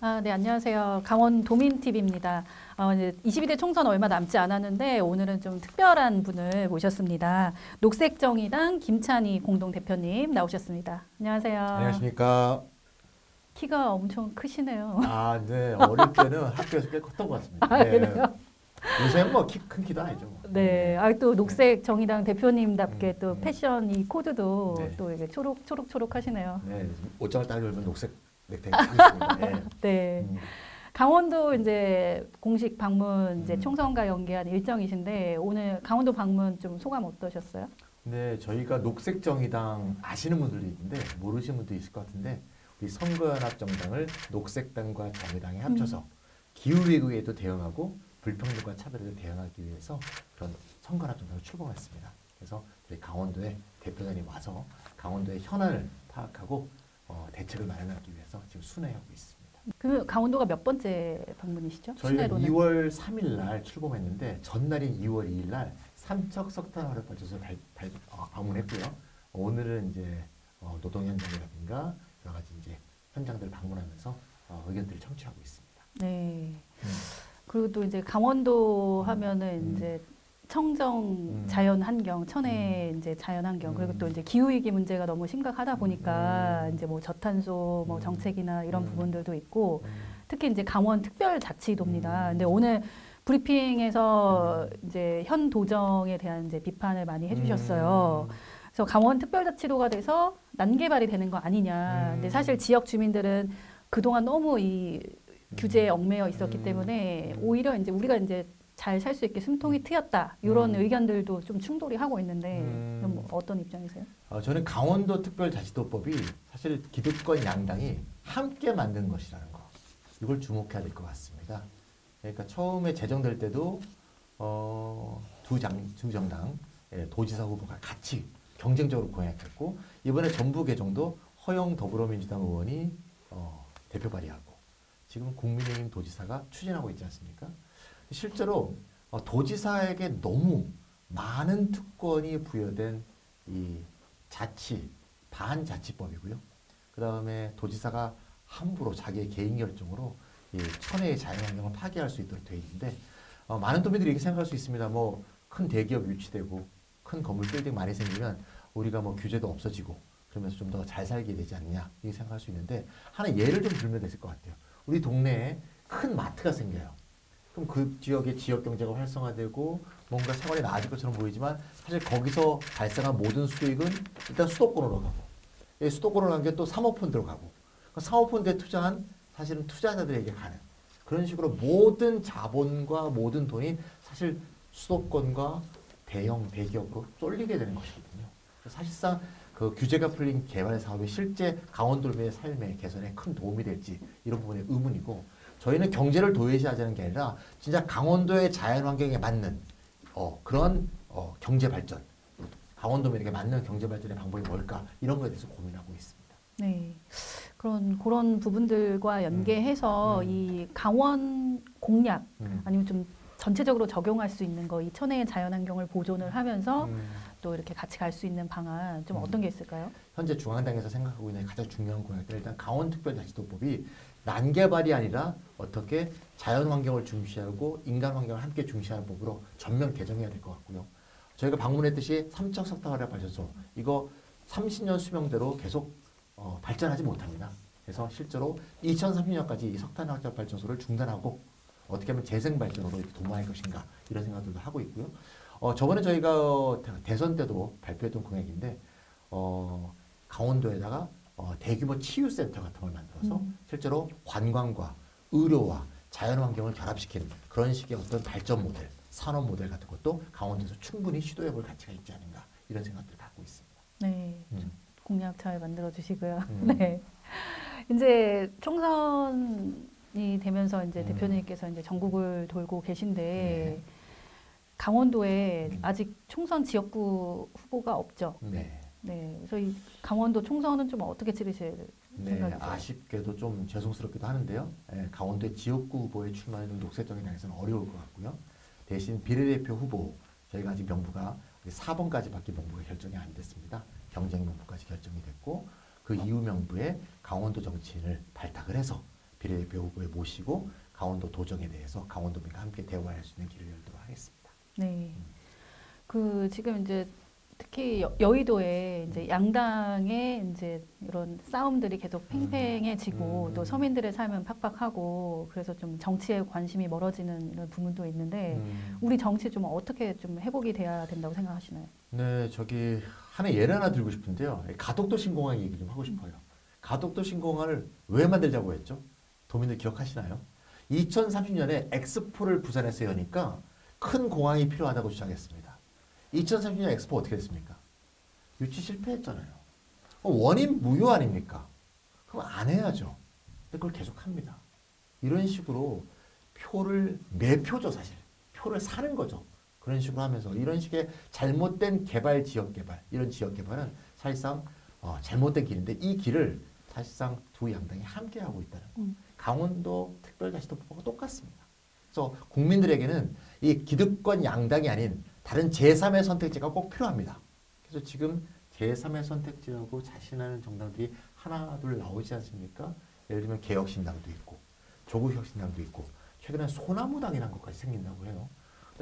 아, 네, 안녕하세요. 강원 도민TV입니다. 어, 이제 22대 총선 얼마 남지 않았는데 오늘은 좀 특별한 분을 모셨습니다. 녹색정의당 김찬희 공동대표님 나오셨습니다. 안녕하세요. 안녕하십니까. 키가 엄청 크시네요. 아, 네. 어릴 때는 학교에서 꽤 컸던 것 같습니다. 아, 네. 그래요? 요새는 뭐큰 키도 아니죠. 뭐. 네, 아, 또 녹색 정의당 대표님답게 음, 또 음. 패션 이 코드도 네. 또 이게 초록 초록 초록 하시네요. 네. 옷장을 딱 열면 녹색 넥타이 하겠습니다. 네. 네. 음, 강원도 이제 공식 방문 이제 음. 총선과 연계한 일정이신데 오늘 강원도 방문 좀 소감 어떠셨어요? 근데 저희가 녹색 정의당 아시는 분들도 있는데 모르시는 분도 있을 것 같은데 우리 선거연합 정당을 녹색당과 정의당이 합쳐서 기후 위기에도 대응하고 불평등과 차별에도 대응하기 위해서 그런 선거연합 정당을 출범했습니다. 그래서 저희 강원도에 대표단이 와서 강원도의 현안을 파악하고 어, 대책을 마련하기 위해서 지금 순회하고 있습니다. 그 강원도가 몇 번째 방문이시죠? 저희가 순회로는? 2월 3일 날 출범했는데 전날인 2월 2일 날 삼척 석탄 화력 발전소 발, 발, 어, 방문했고요. 오늘은 이제 어, 노동 현장이라든가 여러 가지 이제 현장들을 방문하면서 어, 의견들을 청취하고 있습니다. 네. 음. 그리고 또 이제 강원도 음. 하면은 음. 이제 청정 음. 자연 환경, 천혜 이제 자연 환경 그리고 음. 또 이제 기후 위기 문제가 너무 심각하다 보니까 음. 이제 뭐 저탄소 뭐 음. 정책이나 이런 음. 부분들도 있고 음. 특히 이제 강원 특별자치도입니다. 음. 근데 오늘 브리핑에서 이제 현 도정에 대한 이제 비판을 많이 해주셨어요. 음. 그래서 강원 특별자치도가 돼서 난개발이 되는 거 아니냐. 음. 근데 사실 지역 주민들은 그동안 너무 이 규제에 얽매여 있었기 음. 때문에 음. 오히려 이제 우리가 이제 잘 살 수 있게 숨통이 트였다 이런 음. 의견들도 좀 충돌이 하고 있는데 음. 어떤 입장이세요? 어, 저는 강원도 특별자치도법이 사실 기득권 양당이 함께 만든 것이라는 거 이걸 주목해야 될 것 같습니다. 그러니까 처음에 제정될 때도 어, 두, 장, 두 정당 예, 도지사 후보가 같이 경쟁적으로 공약했고 이번에 전부 개정도 허영 더불어민주당 의원이 어, 대표 발의하고 지금 국민의힘 도지사가 추진하고 있지 않습니까? 실제로 어, 도지사에게 너무 많은 특권이 부여된 이 자치 반자치법이고요. 그 다음에 도지사가 함부로 자기의 개인 결정으로 이 천혜의 자연환경을 파괴할 수 있도록 되어 있는데 어, 많은 도민들이 이렇게 생각할 수 있습니다. 뭐 큰 대기업 유치되고 큰 건물 빌딩 많이 생기면 우리가 뭐 규제도 없어지고 그러면서 좀 더 잘 살게 되지 않냐 이렇게 생각할 수 있는데 하나 예를 좀 들면 됐을 것 같아요. 우리 동네에 큰 마트가 생겨요. 그럼 그 지역의 지역 경제가 활성화되고 뭔가 생활이 나아질 것처럼 보이지만 사실 거기서 발생한 모든 수익은 일단 수도권으로 가고 이 수도권으로 간 게 또 사모펀드로 가고 그 사모펀드에 투자한 사실은 투자자들에게 가는 그런 식으로 모든 자본과 모든 돈이 사실 수도권과 대형 대기업으로 쏠리게 되는 것이거든요. 사실상 그 규제가 풀린 개발 사업이 실제 강원도민의 삶의 개선에 큰 도움이 될지 이런 부분에 의문이고 저희는 경제를 도외시하자는 게 아니라 진짜 강원도의 자연 환경에 맞는 어, 그런 어, 경제 발전, 강원도민에게 맞는 경제 발전의 방법이 뭘까 이런 거에 대해서 고민하고 있습니다. 네. 그런 그런 부분들과 연계해서 음. 이 강원 공약 음. 아니면 좀 전체적으로 적용할 수 있는 거 이 천혜의 자연환경을 보존을 하면서 음. 또 이렇게 같이 갈 수 있는 방안 좀 음. 어떤 게 있을까요? 현재 중앙당에서 생각하고 있는 가장 중요한 공약들 일단 강원특별자치도법이 난개발이 아니라 어떻게 자연 환경을 중시하고 인간 환경을 함께 중시하는 법으로 전면 개정해야 될 것 같고요. 저희가 방문했듯이 삼척 석탄화력 발전소 이거 30년 수명대로 계속 어, 발전하지 못합니다. 그래서 실제로 2030년까지 이 석탄화력 발전소를 중단하고 어떻게 하면 재생 발전으로 이렇게 도모할 것인가 이런 생각들도 하고 있고요. 어, 저번에 저희가 대- 대선 때도 발표했던 공약인데 어, 강원도에다가 어, 대규모 치유센터 같은 걸 만들어서 음. 실제로 관광과 의료와 자연환경을 결합시키는 그런 식의 어떤 발전 모델, 산업 모델 같은 것도 강원도에서 충분히 시도해볼 가치가 있지 않은가 이런 생각들을 갖고 있습니다. 네. 음. 공약 잘 만들어 주시고요. 음. 네. 이제 총선이 되면서 이제 음. 대표님께서 이제 전국을 돌고 계신데 네. 강원도에 음. 아직 총선 지역구 후보가 없죠. 네. 네. 그래서 이 강원도 총선은 좀 어떻게 치르실 네, 생각이세요? 아쉽게도 좀 죄송스럽기도 하는데요. 예, 강원도의 지역구 후보에 출마하는 녹색정의당에서는 어려울 것 같고요. 대신 비례대표 후보 저희가 아직 명부가 4번까지밖에 명부가 결정이 안 됐습니다. 경쟁 명부까지 결정이 됐고 그 이후 명부에 강원도 정치인을 발탁을 해서 비례대표 후보에 모시고 강원도 도정에 대해서 강원도민과 함께 대화할 수 있는 길을 열도록 하겠습니다. 네. 그 지금 이제 특히 여, 여의도에 이제 양당의 이제 이런 싸움들이 계속 팽팽해지고 음. 또 서민들의 삶은 팍팍하고 그래서 좀 정치에 관심이 멀어지는 이런 부분도 있는데 음. 우리 정치 좀 어떻게 좀 회복이 돼야 된다고 생각하시나요? 네, 저기 하나 예를 하나 들고 싶은데요. 가덕도 신공항 얘기 좀 하고 싶어요. 가덕도 신공항을 왜 만들자고 했죠? 도민들 기억하시나요? 2030년에 엑스포를 부산에서 여니까 큰 공항이 필요하다고 주장했습니다. 2030년 엑스포 어떻게 됐습니까? 유치 실패했잖아요. 원인 무효 아닙니까? 그럼 안 해야죠. 근데 그걸 계속 합니다. 이런 식으로 표를 매표죠 사실. 표를 사는 거죠. 그런 식으로 하면서 이런 식의 잘못된 개발 지역 개발 이런 지역 개발은 사실상 어, 잘못된 길인데 이 길을 사실상 두 양당이 함께 하고 있다는 거. 음. 강원도 특별자치도법과 똑같습니다. 그래서 국민들에게는 이 기득권 양당이 아닌 다른 제3의 선택지가 꼭 필요합니다. 그래서 지금 제3의 선택지라고 자신하는 정당들이 하나 둘 나오지 않습니까? 예를 들면 개혁신당도 있고 조국혁신당도 있고 최근에 소나무당이라는 것까지 생긴다고 해요.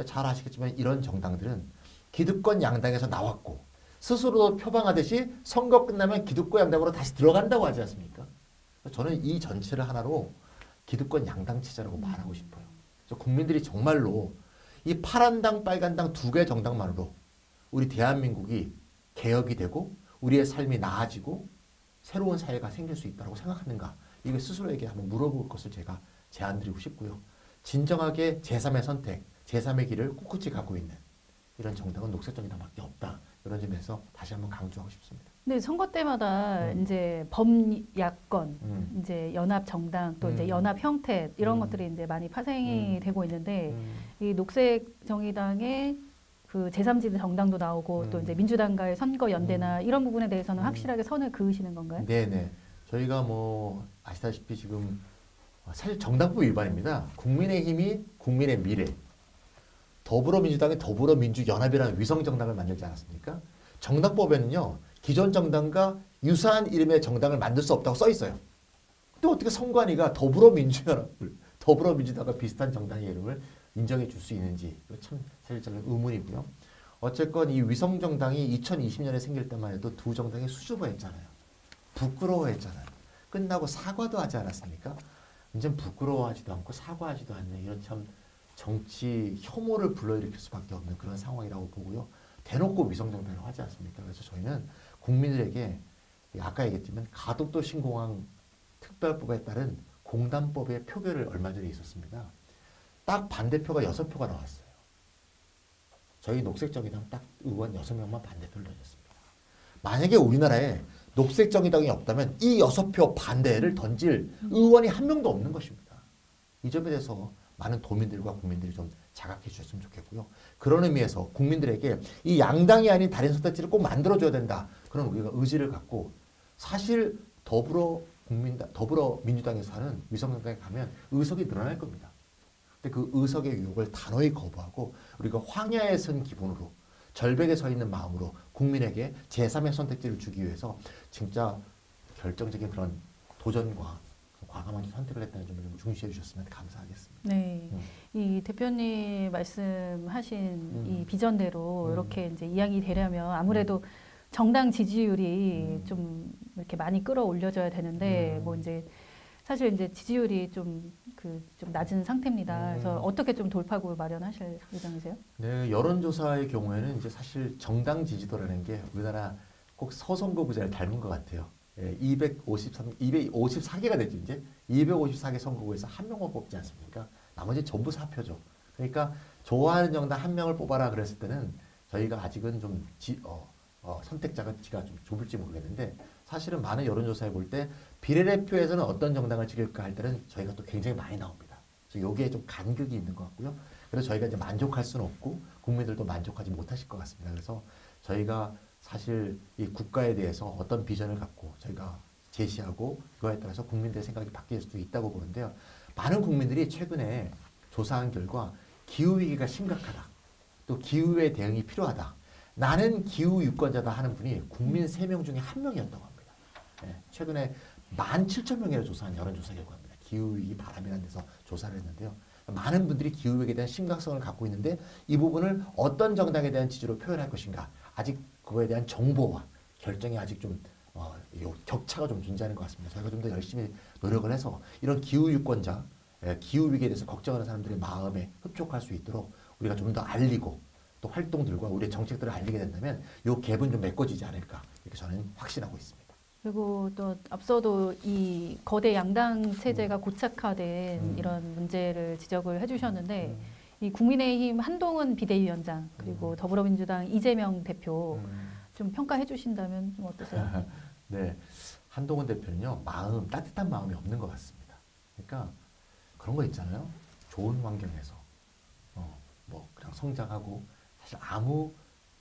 잘 아시겠지만 이런 정당들은 기득권 양당에서 나왔고 스스로 표방하듯이 선거 끝나면 기득권 양당으로 다시 들어간다고 하지 않습니까? 저는 이 전체를 하나로 기득권 양당 체제라고 말하고 싶어요. 국민들이 정말로 이 파란당 빨간당 두 개 정당만으로 우리 대한민국이 개혁이 되고 우리의 삶이 나아지고 새로운 사회가 생길 수 있다고 생각하는가 이거 스스로에게 한번 물어볼 것을 제가 제안드리고 싶고요. 진정하게 제3의 선택, 제3의 길을 꿋꿋이 가고 있는 이런 정당은 녹색정당밖에 없다. 이런 점에서 다시 한번 강조하고 싶습니다. 근데 선거 때마다 음. 이제 범야권 음. 이제 연합 정당 또 이제 음. 연합 형태 이런 음. 것들이 이제 많이 파생이 음. 되고 있는데 음. 이 녹색 정의당의 그 제3지대 정당도 나오고 또 음. 이제 민주당과의 선거 연대나 이런 부분에 대해서는 음. 확실하게 선을 그으시는 건가요? 네네. 저희가 뭐 아시다시피 지금 사실 정당법 위반입니다. 국민의힘이 국민의 미래, 더불어민주당이 더불어민주연합이라는 위성정당을 만들지 않았습니까? 정당법에는요, 기존 정당과 유사한 이름의 정당을 만들 수 없다고 써 있어요. 근데 어떻게 선관위가 더불어민주연합을, 더불어민주당과 비슷한 정당의 이름을 인정해 줄 수 있는지, 참 사실 저는 의문이고요. 어쨌건 이 위성 정당이 2020년에 생길 때만 해도 두 정당이 수줍어했잖아요. 부끄러워했잖아요. 끝나고 사과도 하지 않았습니까? 이제 부끄러워하지도 않고 사과하지도 않는 이런 참 정치 혐오를 불러일으킬 수밖에 없는 그런 상황이라고 보고요. 대놓고 위성 정당을 하지 않습니까? 그래서 저희는 국민들에게 아까 얘기했지만 가덕도 신공항 특별법에 따른 공단법의 표결을 얼마 전에 있었습니다. 딱 반대표가 여섯 표가 나왔어요. 저희 녹색정의당 딱 의원 여섯 명만 반대표를 던졌습니다. 만약에 우리나라에 녹색정의당이 없다면 이 여섯 표 반대를 던질 의원이 한 명도 없는 것입니다. 이 점에 대해서 많은 도민들과 국민들이 좀 자각해 주셨으면 좋겠고요. 그런 의미에서 국민들에게 이 양당이 아닌 다른 선택지를 꼭 만들어줘야 된다. 그런 우리가 의지를 갖고 사실 더불어 국민당, 더불어 민주당에서 하는 위성정당에 가면 의석이 늘어날 겁니다. 근데 그 의석의 유혹을 단호히 거부하고 우리가 황야에 선 기본으로 절벽에 서 있는 마음으로 국민에게 제3의 선택지를 주기 위해서 진짜 결정적인 그런 도전과 과감한 선택을 했다는 점을 좀 중시해 주셨으면 감사하겠습니다. 네. 음. 이 대표님 말씀하신 음. 이 비전대로 음. 이렇게 이제 이야기 되려면 아무래도 정당 지지율이 음. 좀 이렇게 많이 끌어올려져야 되는데 음. 뭐 이제 사실 이제 지지율이 좀 그 좀 낮은 상태입니다. 그래서 음. 어떻게 좀 돌파구를 마련하실 예정이세요? 네, 여론조사의 경우에는 이제 사실 정당 지지도라는 게 우리나라 꼭 서선거구제를 닮은 것 같아요. 예, 253, 254개가 됐죠, 이제. 254개 선거구에서 한 명만 뽑지 않습니까? 나머지 전부 사표죠. 그러니까 좋아하는 정당 한 명을 뽑아라 그랬을 때는 저희가 아직은 좀 지, 어, 어, 선택자가 지가 좀 좁을지 모르겠는데 사실은 많은 여론조사에 볼 때 비례대표에서는 어떤 정당을 찍을까 할 때는 저희가 또 굉장히 많이 나옵니다. 그래서 여기에 좀 간극이 있는 것 같고요. 그래서 저희가 이제 만족할 수는 없고 국민들도 만족하지 못하실 것 같습니다. 그래서 저희가 사실 이 국가에 대해서 어떤 비전을 갖고 저희가 제시하고 그거에 따라서 국민들의 생각이 바뀔 수도 있다고 보는데요. 많은 국민들이 최근에 조사한 결과 기후 위기가 심각하다. 또 기후에 대응이 필요하다. 나는 기후 유권자다 하는 분이 국민 3명 중에 한 명이었다고 합니다. 예, 최근에 17,000명이나 조사한 여론조사 결과입니다. 기후 기후 위기 바람이라는 데서 조사를 했는데요. 많은 분들이 기후 위기에 대한 심각성을 갖고 있는데 이 부분을 어떤 정당에 대한 지지로 표현할 것인가 아직 그거에 대한 정보와 결정이 아직 좀 어, 요 격차가 좀 존재하는 것 같습니다. 저희가 좀 더 열심히 노력을 해서 이런 기후 유권자, 예, 기후 위기에 대해서 걱정하는 사람들의 마음에 흡족할 수 있도록 우리가 좀 더 알리고 또 활동들과 우리의 정책들을 알리게 된다면 요 갭은 좀 메꿔지지 않을까 이렇게 저는 확신하고 있습니다. 그리고 또 앞서도 이 거대 양당 체제가 고착화된 음. 이런 문제를 지적을 해주셨는데 음, 이 국민의힘 한동훈 비대위원장 그리고 음. 더불어민주당 이재명 대표 음. 좀 평가해 주신다면 좀 어떠세요? 네, 한동훈 대표는요 마음 따뜻한 마음이 없는 것 같습니다. 그러니까 그런 거 있잖아요. 좋은 환경에서 어, 뭐 그냥 성장하고 사실 아무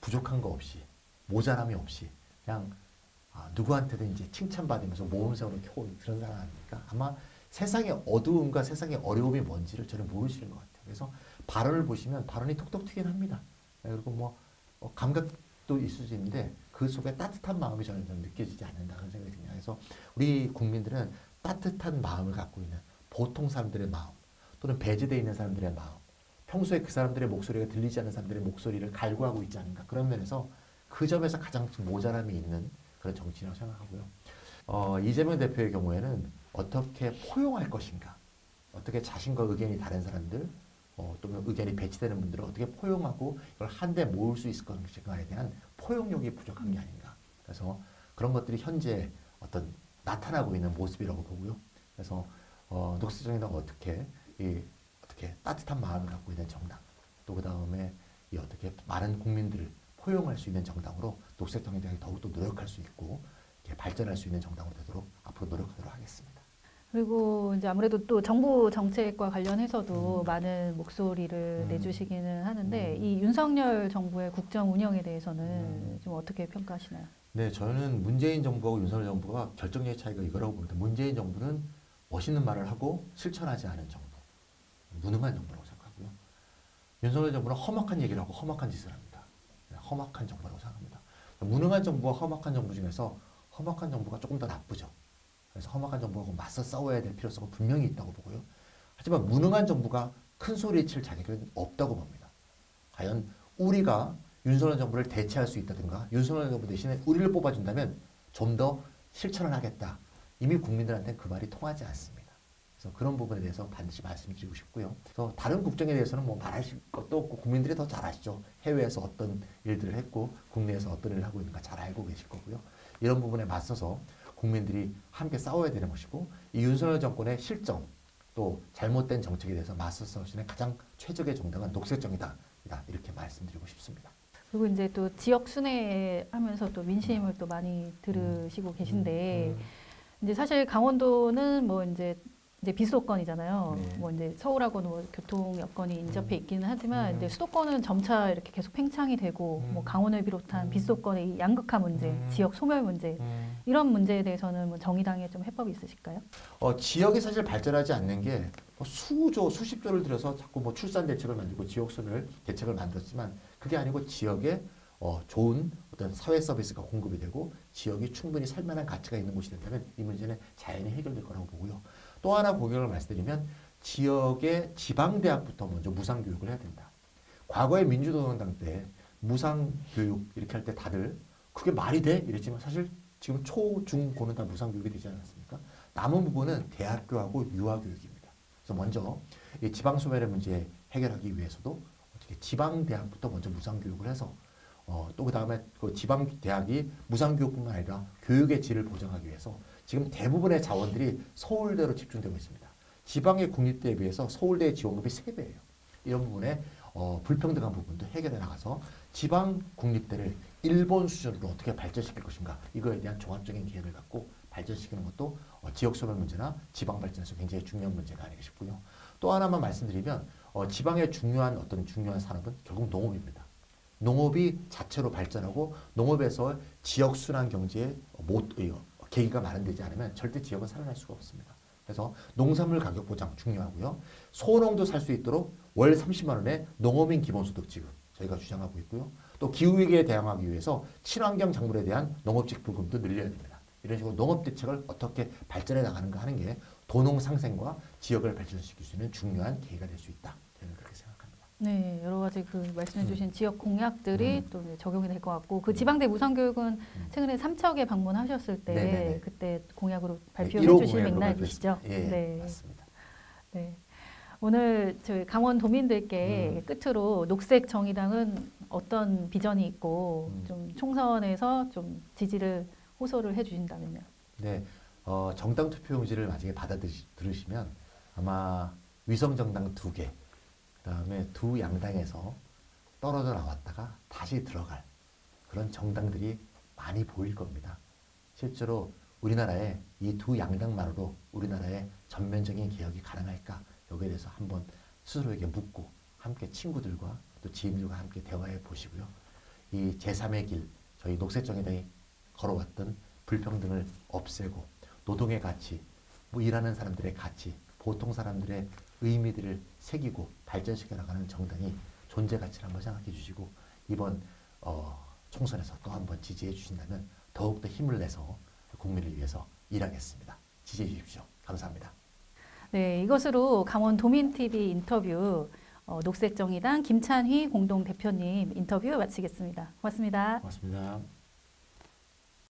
부족한 거 없이 모자람이 없이 그냥 아, 누구한테든 이제 칭찬받으면서 모험생으로 켜고 그런 사람 아닙니까? 아마 세상의 어두움과 세상의 어려움이 뭔지를 저는 모르시는 것 같아요. 그래서 발언을 보시면 발언이 톡톡 튀긴 합니다. 네, 그리고 뭐 어, 감각도 있을 수 있는데 그 속에 따뜻한 마음이 저는 좀 느껴지지 않는다 그런 생각이 듭니다. 그래서 우리 국민들은 따뜻한 마음을 갖고 있는 보통 사람들의 마음 또는 배제되어 있는 사람들의 마음 평소에 그 사람들의 목소리가 들리지 않는 사람들의 목소리를 갈구하고 있지 않은가 그런 면에서 그 점에서 가장 모자람이 있는 그런 정치라고 생각하고요. 어, 이재명 대표의 경우에는 어떻게 포용할 것인가 어떻게 자신과 의견이 다른 사람들 어, 또는 의견이 배치되는 분들을 어떻게 포용하고 이걸 한데 모을 수 있을 것인가에 대한 포용력이 부족한 게 아닌가. 그래서 그런 것들이 현재 어떤 나타나고 있는 모습이라고 보고요. 그래서 어, 녹색정당은 어떻게 이 어떻게 따뜻한 마음을 갖고 있는 정당, 또 그 다음에 이 어떻게 많은 국민들을 포용할 수 있는 정당으로 녹색정당이 더욱더 노력할 수 있고 발전할 수 있는 정당으로 되도록 앞으로 노력하도록 하겠습니다. 그리고 이제 아무래도 또 정부 정책과 관련해서도 음. 많은 목소리를 음. 내주시기는 하는데 음. 이 윤석열 정부의 국정 운영에 대해서는 음. 좀 어떻게 평가하시나요? 네, 저는 문재인 정부하고 윤석열 정부가 결정적인 차이가 이거라고 봅니다. 문재인 정부는 멋있는 말을 하고 실천하지 않은 정부, 무능한 정부라고 생각하고요. 윤석열 정부는 험악한 얘기를 하고 험악한 짓을 합니다. 네, 험악한 정부라고 생각합니다. 무능한 정부와 험악한 정부 중에서 험악한 정부가 조금 더 나쁘죠. 그래서 험악한 정부하고 맞서 싸워야 될 필요성은 분명히 있다고 보고요. 하지만 무능한 정부가 큰 소리 칠 자격은 없다고 봅니다. 과연 우리가 윤석열 정부를 대체할 수 있다든가 윤석열 정부 대신에 우리를 뽑아준다면 좀 더 실천을 하겠다. 이미 국민들한테 그 말이 통하지 않습니다. 그래서 그런 부분에 대해서 반드시 말씀드리고 싶고요. 그래서 다른 국정에 대해서는 뭐 말하실 것도 없고 국민들이 더 잘 아시죠. 해외에서 어떤 일들을 했고 국내에서 어떤 일을 하고 있는가 잘 알고 계실 거고요. 이런 부분에 맞서서 국민들이 함께 싸워야 되는 것이고 이 윤석열 정권의 실정 또 잘못된 정책에 대해서 맞서 싸우시는 가장 최적의 정당은 녹색 정이다. 이렇게 말씀드리고 싶습니다. 그리고 이제 또 지역 순회 하면서 또 민심을 또 많이 들으시고 계신데 음, 이제 사실 강원도는 뭐 이제 이제 비수도권이잖아요. 네. 뭐 이제 서울하고는 뭐 교통 여건이 인접해 있기는 하지만 음. 이제 수도권은 점차 이렇게 계속 팽창이 되고 음. 뭐 강원을 비롯한 음. 비수도권의 이 양극화 문제, 음. 지역 소멸 문제 음. 이런 문제에 대해서는 뭐 정의당에 좀 해법이 있으실까요? 어, 지역이 사실 발전하지 않는 게 뭐 수조, 수십 조를 들여서 자꾸 뭐 출산 대책을 만들고 지역순을 대책을 만들었지만 그게 아니고 지역에 어, 좋은 어떤 사회 서비스가 공급이 되고 지역이 충분히 살만한 가치가 있는 곳이 된다면 이 문제는 자연히 해결될 거라고 보고요. 또 하나 고경을 말씀드리면 지역의 지방대학부터 먼저 무상교육을 해야 된다. 과거에 민주노동당 때 무상교육 이렇게 할 때 다들 그게 말이 돼? 이랬지만 사실 지금 초, 중, 고는 다 무상교육이 되지 않았습니까? 남은 부분은 대학교하고 유아교육입니다. 그래서 먼저 이 지방소멸의 문제 해결하기 위해서도 어떻게 지방대학부터 먼저 무상교육을 해서 어, 또 그 다음에 그 지방대학이 무상교육뿐만 아니라 교육의 질을 보장하기 위해서 지금 대부분의 자원들이 서울대로 집중되고 있습니다. 지방의 국립대에 비해서 서울대의 지원금이 3배예요. 이런 부분에 어, 불평등한 부분도 해결해 나가서 지방 국립대를 일본 수준으로 어떻게 발전시킬 것인가 이거에 대한 종합적인 계획을 갖고 발전시키는 것도 어, 지역 소멸 문제나 지방 발전에서 굉장히 중요한 문제가 아닌가 싶고요. 또 하나만 말씀드리면 어, 지방의 중요한 어떤 중요한 산업은 결국 농업입니다. 농업이 자체로 발전하고 농업에서 지역 순환 경제에 못 어, 계기가 마련되지 않으면 절대 지역은 살아날 수가 없습니다. 그래서 농산물 가격 보장 중요하고요. 소농도 살 수 있도록 월 30만 원의 농업인 기본소득 지급 저희가 주장하고 있고요. 또 기후위기에 대응하기 위해서 친환경 작물에 대한 농업직 부금도 늘려야 됩니다. 이런 식으로 농업 대책을 어떻게 발전해 나가는가 하는 게 도농 상생과 지역을 발전시킬 수 있는 중요한 계기가 될 수 있다. 저는 그렇게 생각합니다. 네, 여러 가지 그 말씀해주신 지역 공약들이 음. 또 적용이 될 것 같고 그 음. 지방대 무상교육은 최근에 삼척에 방문하셨을 때 네네네. 그때 공약으로 네, 발표해 1호 주신 공약으로 맥락이시죠? 발표했- 예, 네. 맞습니다. 네. 오늘 저희 강원 도민들께 끝으로 녹색 정의당은 어떤 비전이 있고 음. 좀 총선에서 좀 지지를 호소를 해주신다면요. 네, 어, 정당 투표용지를 만약에 받아들으시면 아마 위성 정당 두 개, 그다음에 두 양당에서 떨어져 나왔다가 다시 들어갈 그런 정당들이 많이 보일 겁니다. 실제로 우리나라에 이 두 양당만으로 우리나라의 전면적인 개혁이 가능할까 여기에 대해서 한번 스스로에게 묻고 함께 친구들과 또 지인들과 함께 대화해 보시고요. 이 제3의 길, 저희 녹색정의당이 걸어왔던 불평등을 없애고 노동의 가치, 뭐 일하는 사람들의 가치, 보통 사람들의 의미들을 새기고 발전시켜 나가는 정당이 존재 가치를 한번 생각해 주시고 이번 어, 총선에서 또 한번 지지해 주신다면 더욱더 힘을 내서 국민을 위해서 일하겠습니다. 지지해 주십시오. 감사합니다. 네, 이것으로 강원 도민TV 인터뷰 어, 녹색정의당 김찬휘 공동대표님 인터뷰 마치겠습니다. 고맙습니다. 고맙습니다.